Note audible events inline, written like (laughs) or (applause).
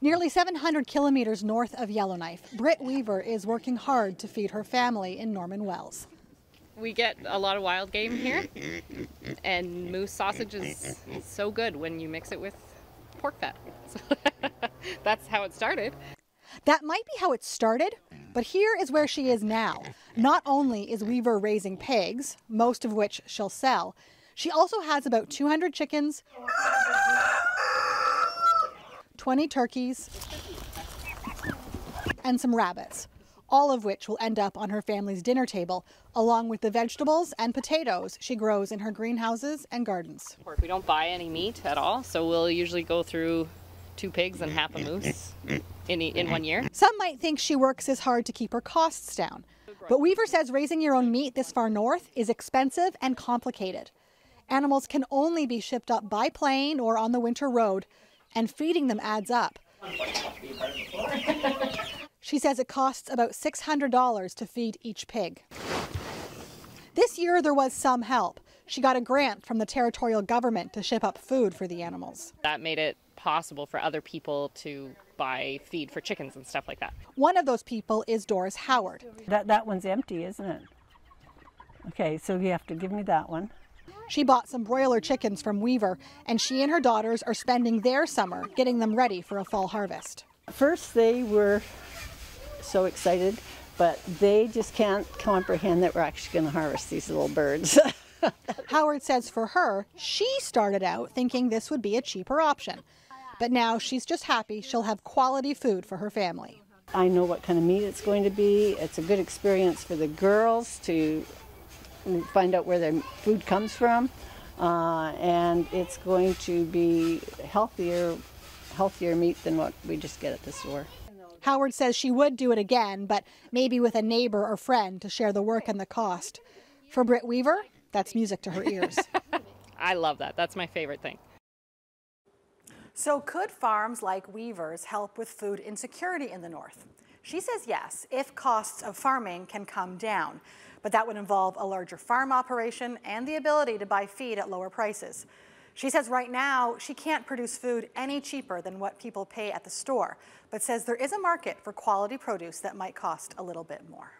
Nearly 700 kilometers north of Yellowknife, Britt Weaver is working hard to feed her family in Norman Wells. We get a lot of wild game here, and moose sausage is so good when you mix it with pork fat. So (laughs) that's how it started. That might be how it started, but here is where she is now. Not only is Weaver raising pigs, most of which she'll sell, she also has about 200 chickens, 20 turkeys, and some rabbits, all of which will end up on her family's dinner table, along with the vegetables and potatoes she grows in her greenhouses and gardens. We don't buy any meat at all, so we'll usually go through two pigs and half a moose in, in one year. Some might think she works as hard to keep her costs down. But Weaver says raising your own meat this far north is expensive and complicated. Animals can only be shipped up by plane or on the winter road, and feeding them adds up. (laughs) she says it costs about $600 to feed each pig. This year there was some help. She got a grant from the territorial government to ship up food for the animals. That made it possible for other people to buy feed for chickens and stuff like that. One of those people is Doris Howard. That, that one's empty, isn't it? Okay, so you have to give me that one. She bought some broiler chickens from Weaver, and she and her daughters are spending their summer getting them ready for a fall harvest. First, they were so excited, but they just can't comprehend that we're actually going to harvest these little birds. (laughs) Howard says for her, she started out thinking this would be a cheaper option. But now she's just happy she'll have quality food for her family. I know what kind of meat it's going to be. It's a good experience for the girls to find out where their food comes from. Uh, and it's going to be healthier, healthier meat than what we just get at the store. Howard says she would do it again, but maybe with a neighbor or friend to share the work and the cost. For Britt Weaver, that's music to her ears. (laughs) I love that. That's my favorite thing. So, could farms like Weaver's help with food insecurity in the North? She says yes, if costs of farming can come down. But that would involve a larger farm operation and the ability to buy feed at lower prices. She says right now she can't produce food any cheaper than what people pay at the store, but says there is a market for quality produce that might cost a little bit more.